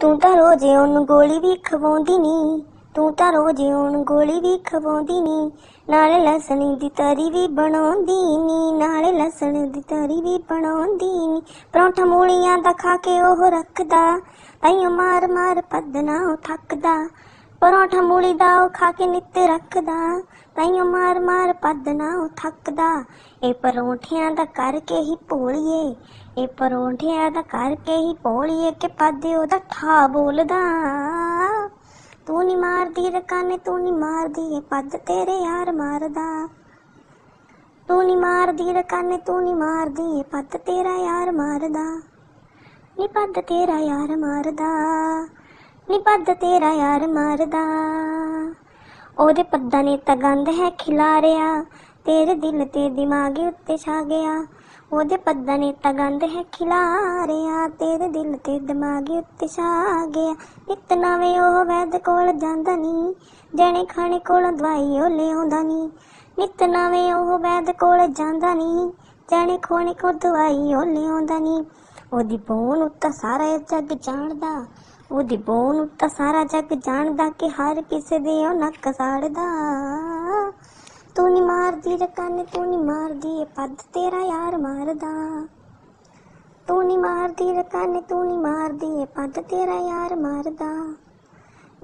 ਤੂੰ ਤਾਂ ਰੋਜ਼ ਉਹਨੂੰ ਗੋਲੀ ਵੀ ਖਵਾਉਂਦੀ ਨੀ। ਤੂੰ ਤਾਂ ਰੋਜ਼ ਉਹਨੂੰ ਗੋਲੀ ਵੀ ਖਵਾਉਂਦੀ ਨੀ। ਨਾਲੇ ਲਸਣ ਦੀ ਤਰੀ ਵੀ ਬਣਾਉਂਦੀ ਨੀ। ਨਾਲੇ ਲਸਣ ਦੀ ਤਰੀ ਵੀ ਬਣਾਉਂਦੀ ਨੀ। ਪਰੌਂਠਾ ਮੂਲੀਆਂ ਦਾ ਖਾ ਕੇ ਉਹ ਰੱਖਦਾ। ਤਾਈਓ ਮਾਰ ਮਾਰ ਪੱਦਨਾ ਉਹ ਥੱਕਦਾ। ਪਰੌਂਠਾ ਮੂਲੀ ਦਾ ਉਹ ਖਾ ਕੇ ਨਿੱਤ ਰੱਖਦਾ। ਤਾਈਓ ਮਾਰ ਮਾਰ ਪੱਦ ਨਾ ਉਹ ਥੱਕਦਾ। ਇਹ ਪਰੌਂਠਿਆਂ ਦਾ ਕਰਕੇ ਹੀ ਭੋਲੀਏ। ਇਹ ਪਰੌਂਠਿਆਂ ਦਾ ਕਰਕੇ ਹੀ ਭੋਲੀਏ ਕਿ ਪੱਦੇ ਉਹਦਾ ਠਾ ਬੋਲਦਾ। ਤੂੰ ਨੀ ਮਾਰਦੀ ਰਕਾਨੇ, ਤੂੰ ਨੀ ਮਾਰਦੀ ਇਹ ਪੱਦ ਤੇਰੇ ਯਾਰ ਮਾਰਦਾ। ਤੂੰ ਨੀ ਮਾਰਦੀ ਰਕਾਨੇ, ਤੂੰ ਨੀ ਮਾਰਦੀ ਇਹ ਪੱਦ ਤੇਰਾ ਯਾਰ ਮਾਰਦਾ। ਨੀ ਪੱਦ ਤੇਰਾ ਯਾਰ ਮਾਰਦਾ। ਨੀ ਪੱਦ ਤੇਰਾ ਯਾਰ ਮਾਰਦਾ। ਉਹਦੇ ਪੱਦਾਂ ਨੇ ਤਾਂ ਗੰਦ ਹੈ ਖਿਲਾਰਿਆ। ਤੇਰੇ ਦਿਲ ਤੇ ਦਿਮਾਗ ਉੱਤੇ ਛਾ ਗਿਆ। ਉਹਦੇ ਪੱਦਾਂ ਨੇ ਤਾਂ ਗੰਦ ਹੈ ਖਿਲਾਰਿਆ। ਤੇਰੇ ਦਿਲ ਤੇ ਦਿਮਾਗ ਉੱਤੇ ਛਾ ਗਿਆ। ਨਿਤ ਨਵੇਂ ਉਹ ਵੈਦ ਕੋਲ ਜਾਂਦਾ ਨਹੀਂ ਜਣੇ ਖਾਣੇ ਕੋਲੋਂ ਦਵਾਈ ਉਹ ਲਿਆਉਂਦਾ ਨਹੀਂ ਨਿਤ ਨਵੇਂ ਉਹ ਵੈਦ ਕੋਲ ਜਾਂਦਾ ਨਹੀਂ ਜਣੇ ਖੋਣੇ ਕੋਲ ਦਵਾਈ ਉਹ ਲਿਆਉਂਦਾ ਨਹੀਂ ਉਹਦੀ ਬੋਨ ਉੱਤਾ ਸਾਰਾ ਜੱਗ ਜਾਣਦਾ। ਉਹਦੀ ਬੋਨ ਉੱਤਾ ਸਾਰਾ ਜੱਗ ਜਾਣਦਾ ਕਿ ਹਰ ਕਿਸੇ ਦੇ ਉਹ ਨੱਕ ਸਾੜਦਾ। ਤੂੰ ਨੀ ਮਾਰਦੀ ਰਕਾਨੇ ਤੂੰ ਨੀ ਮਾਰਦੀ ਇਹ ਪੱਦ ਤੇਰਾ ਯਾਰ ਮਾਰਦਾ। ਤੂੰ ਨੀ ਮਾਰਦੀ ਰਕਾਨੇ ਤੂੰ ਨੀ ਮਾਰਦੀ ਇਹ ਪੱਦ ਤੇਰਾ ਯਾਰ ਮਾਰਦਾ।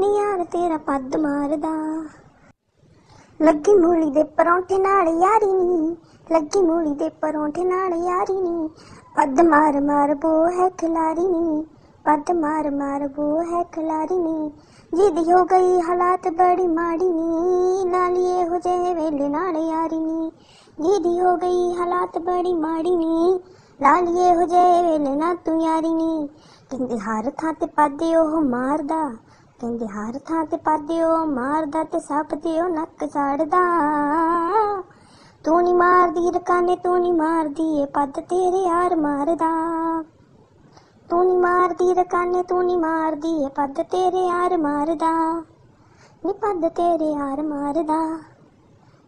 ਨੀ ਯਾਰ ਤੇਰਾ ਪੱਦ ਮਾਰਦਾ। ਲੱਗੀ ਮੂਲੀ ਦੇ ਪਰੌਂਠੇ ਨਾਲ ਯਾਰੀ ਨੀ। ਲੱਗੀ ਮੂਲੀ ਦੇ ਪਰੌਂਠੇ ਨਾਲ ਯਾਰੀ ਨੀ। ਪੱਦ ਮਾਰ ਮਾਰ ਬੋ ਹੈ ਖਿਲਾਰੀ ਨੀ। ਪੱਦ ਮਾਰ ਮਾਰ ਬੋ ਹੈ ਖਿਲਾਰੀ ਨੀ। ਜਿੱਦ ਹੋ ਗਈ ਹਾਲਾਤ ਬੜੀ ਮਾੜੀ ਨੀ। ਲਾਲੀਏ ਹੋ ਜੇ ਵੇਲੇ ਨਾਲ ਯਾਰੀ ਨੀ। ਜਿੱਦ ਹੋ ਗਈ ਹਾਲਾਤ ਬੜੀ ਮਾੜੀ ਨੀ। ਲਾਲੀਏ ਹੋ ਜੇ ਵੇਲੇ ਨਾ ਤੂੰ ਯਾਰੀ ਨੀ। ਕਹਿੰਦੇ ਹਰ ਥਾਂ ਤੇ ਪਾਦੇ ਉਹ ਮਾਰਦਾ। ਕਹਿੰਦੇ ਹਰ ਥਾਂ ਤੇ ਪਾਦੇ ਉਹ ਮਾਰਦਾ ਤੇ ਸੱਪ ਤੇ ਉਹ ਨੱਕ ਸਾੜਦਾ। ਤੂੰ ਨਹੀਂ ਮਾਰਦੀ ਰਕਾਨੇ ਤੂੰ ਨੀ ਮਾਰਦੀ, ਇਹ ਪੱਦ ਤੇਰੇ ਯਾਰ ਮਾਰਦਾ। ਤੂੰ ਨੀ ਮਾਰਦੀ ਰਕਾਨੇ ਤੂੰ ਨੀ ਮਾਰਦੀ, ਇਹ ਪੱਦ ਤੇਰੇ ਯਾਰ ਮਾਰਦਾ। ਨੀ ਪੱਦ ਤੇਰੇ ਯਾਰ ਮਾਰਦਾ,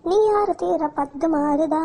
ਨੀ ਯਾਰ ਤੇਰਾ ਪੱਦ ਮਾਰਦਾ।